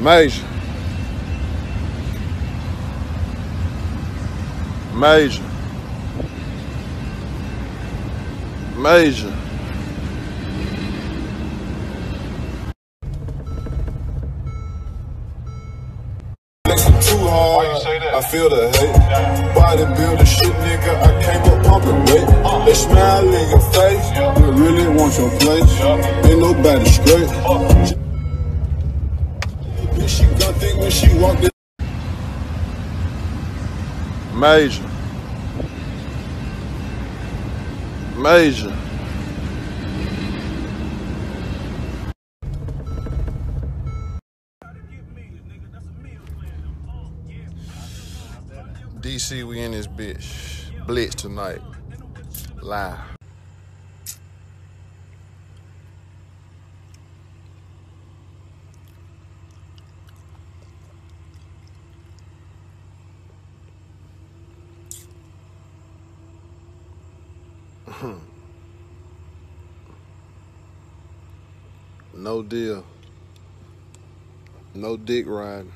Major. Major. Major. Too hard, Why you say? I feel the hate. Bodybuilder shit, nigga, I came up pumping weight. They smile in your face, they really want your place. Ain't nobody straight. Bitch, she gon' think when she walk in. Major. Major. DC, we in this bitch. Blitz tonight. Live. No deal. No dick riding.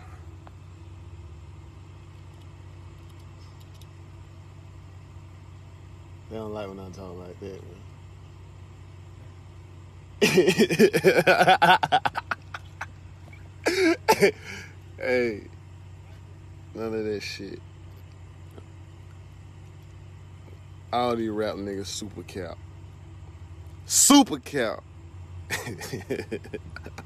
They don't like when I talk like that, man. hey, none of that shit. All these rap niggas super cap. Super cap.